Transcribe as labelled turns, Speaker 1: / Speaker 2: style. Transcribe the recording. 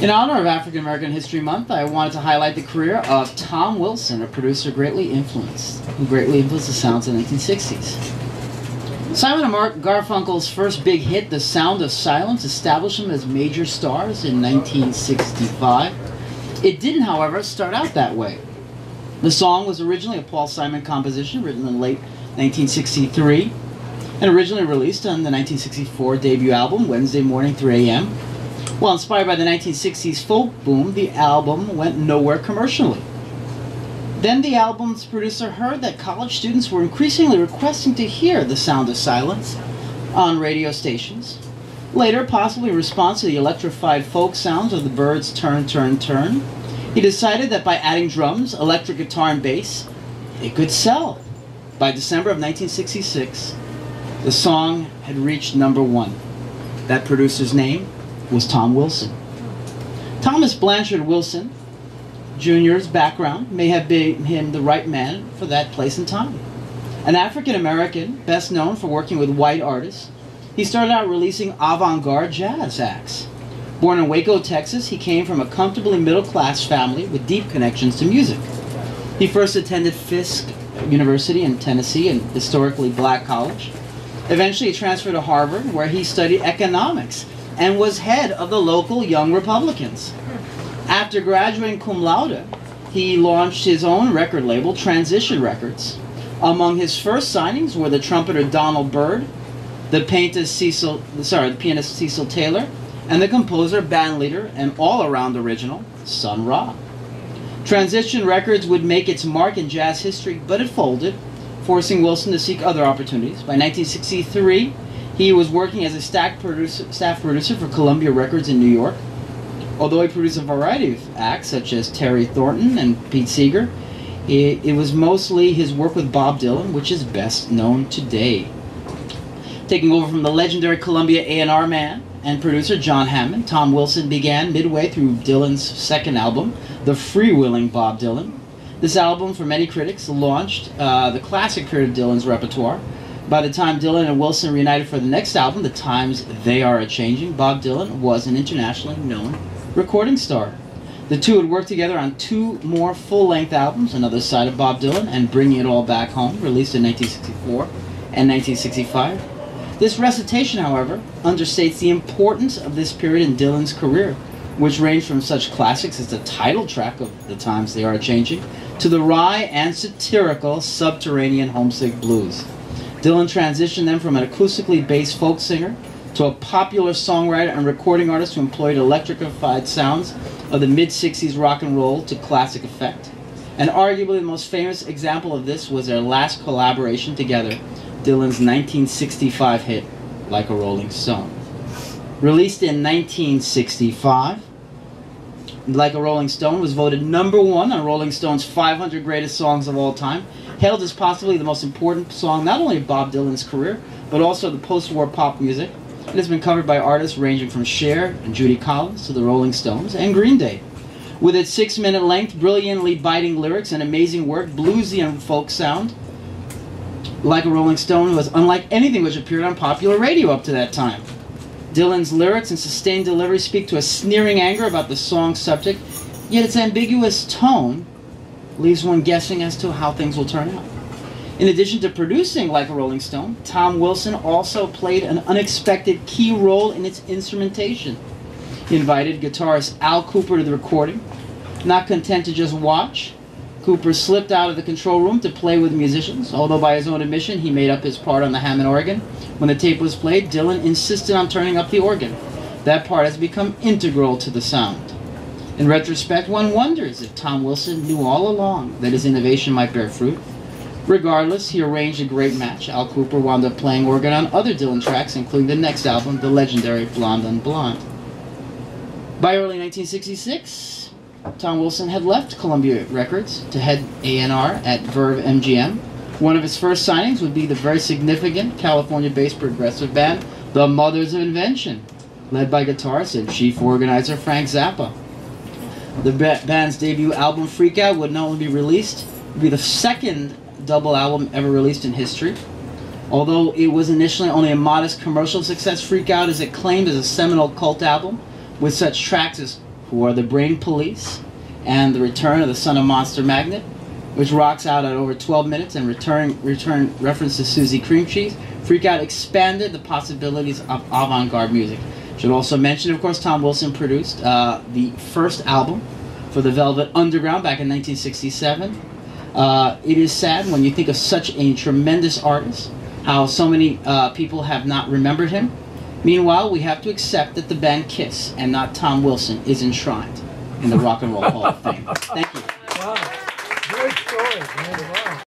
Speaker 1: In honor of African American History Month, I wanted to highlight the career of Tom Wilson, a producer greatly influenced, who greatly influenced the sounds of the 1960s. Simon and Art Garfunkel's first big hit, The Sound of Silence, established them as major stars in 1965. It didn't, however, start out that way. The song was originally a Paul Simon composition written in late 1963 and originally released on the 1964 debut album, Wednesday Morning 3 a.m. While inspired by the 1960s folk boom, the album went nowhere commercially. Then the album's producer heard that college students were increasingly requesting to hear the sound of silence on radio stations. Later, possibly in response to the electrified folk sounds of the Byrds' Turn, Turn, Turn, he decided that by adding drums, electric guitar, and bass, it could sell. By December of 1966, the song had reached number one. That producer's name was Tom Wilson. Thomas Blanchard Wilson Jr.'s background may have made him the right man for that place and time. An African American, best known for working with white artists, he started out releasing avant garde jazz acts. Born in Waco, Texas, he came from a comfortably middle class family with deep connections to music. He first attended Fisk University in Tennessee, an historically black college. Eventually, he transferred to Harvard, where he studied economics and was head of the local Young Republicans. After graduating cum laude, he launched his own record label, Transition Records. Among his first signings were the trumpeter Donald Byrd, the painter Cecil, sorry, the pianist Cecil Taylor, and the composer, bandleader, and all-around original, Sun Ra. Transition Records would make its mark in jazz history, but it folded, forcing Wilson to seek other opportunities. By 1963, he was working as a staff producer, staff producer for Columbia Records in New York. Although he produced a variety of acts, such as Terry Thornton and Pete Seeger, it, it was mostly his work with Bob Dylan, which is best known today. Taking over from the legendary Columbia A&R man and producer John Hammond, Tom Wilson began midway through Dylan's second album, The Freewheeling Bob Dylan. This album, for many critics, launched uh, the classic period of Dylan's repertoire. By the time Dylan and Wilson reunited for the next album, The Times They Are A-Changing, Bob Dylan was an internationally known recording star. The two would work together on two more full-length albums, Another Side of Bob Dylan and Bringing It All Back Home, released in 1964 and 1965. This recitation, however, understates the importance of this period in Dylan's career, which ranged from such classics as the title track of The Times They Are Changing to the wry and satirical Subterranean Homesick Blues. Dylan transitioned them from an acoustically based folk singer to a popular songwriter and recording artist who employed electrified sounds of the mid-60s rock and roll to classic effect. And arguably the most famous example of this was their last collaboration together, Dylan's 1965 hit, Like a Rolling Stone. Released in 1965, Like a Rolling Stone was voted number one on Rolling Stone's 500 greatest songs of all time, hailed as possibly the most important song not only of Bob Dylan's career, but also the post-war pop music. It has been covered by artists ranging from Cher and Judy Collins to the Rolling Stones and Green Day. With its six-minute length, brilliantly biting lyrics, and amazing work, bluesy and folk sound, like a Rolling Stone was unlike anything which appeared on popular radio up to that time. Dylan's lyrics and sustained delivery speak to a sneering anger about the song's subject, yet its ambiguous tone leaves one guessing as to how things will turn out. In addition to producing Like a Rolling Stone, Tom Wilson also played an unexpected key role in its instrumentation. He invited guitarist Al Kooper to the recording. Not content to just watch, Kooper slipped out of the control room to play with musicians, although by his own admission he made up his part on the Hammond organ. When the tape was played, Dylan insisted on turning up the organ. That part has become integral to the sound. In retrospect, one wonders if Tom Wilson knew all along that his innovation might bear fruit. Regardless, he arranged a great match. Al Kooper wound up playing organ on other Dylan tracks, including the next album, the legendary Blonde on Blonde. By early 1966, Tom Wilson had left Columbia Records to head A&R at Verve MGM. One of his first signings would be the very significant California-based progressive band, The Mothers of Invention, led by guitarist and chief organizer Frank Zappa. The band's debut album, Freak Out, would not only be released, it would be the second double album ever released in history. Although it was initially only a modest commercial success, Freak Out is acclaimed as a seminal cult album with such tracks as who are the Brain Police, and the return of the Son of Monster Magnet, which rocks out at over 12 minutes and return return references Suzy Creamcheese. Freak Out expanded the possibilities of avant-garde music. Should also mention, of course, Tom Wilson produced uh, the first album for the Velvet Underground back in 1967. Uh, it is sad when you think of such a tremendous artist, how so many uh, people have not remembered him. Meanwhile, we have to accept that the band Kiss and not Tom Wilson is enshrined in the Rock and Roll Hall of Fame. Thank you. Wow. Great story. Man.